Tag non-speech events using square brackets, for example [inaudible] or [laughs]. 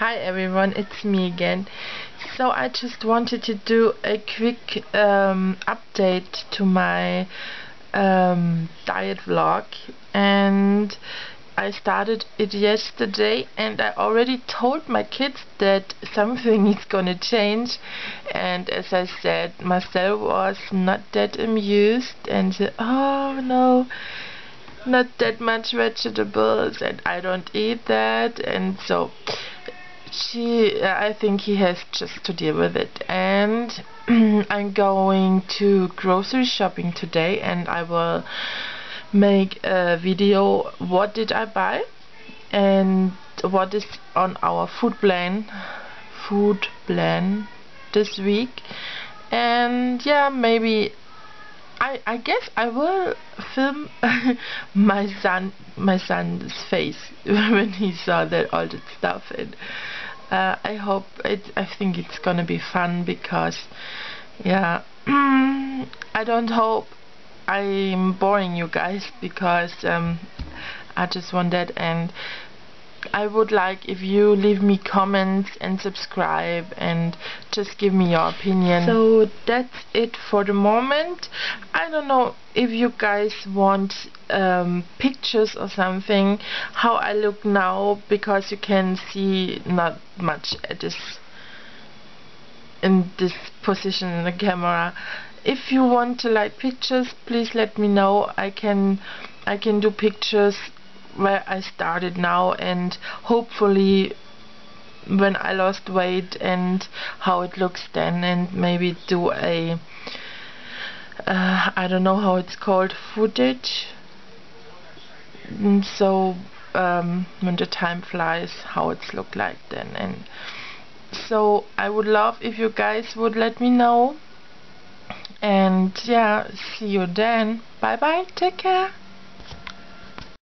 Hi everyone, it's me again. So I just wanted to do a quick um, update to my um, diet vlog. And I started it yesterday and I already told my kids that something [laughs] is gonna change. And as I said Marcel was not that amused and said oh no not that much vegetables and I don't eat that. And so she uh, I think he has just to deal with it. And [clears throat] I'm going to grocery shopping today and I will make a video what did I buy? And what is on our food plan food plan this week. And yeah maybe I I guess I will film [laughs] my son my son's face [laughs] when he saw that all that stuff and uh, I hope it I think it's gonna be fun because yeah [clears throat] I don't hope I'm boring you guys because um, I just want that and I would like if you leave me comments and subscribe and just give me your opinion. So that's it for the moment. I don't know if you guys want um, pictures or something how I look now because you can see not much at this in this position in the camera if you want to like pictures please let me know I can I can do pictures where I started now and hopefully when I lost weight and how it looks then and maybe do a uh, I don't know how it's called footage. Mm, so um, when the time flies how it's looked like then and so I would love if you guys would let me know. And yeah see you then. Bye bye take care